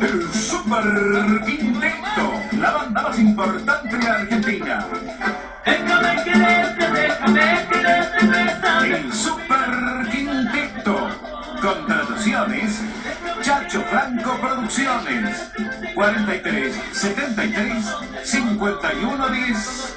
El Super Quinteto, la banda más importante de Argentina. Déjame quererte, déjame quererte. El Super Quinteto. Contrataciones. Chacho Franco Producciones. 43 73 51 10.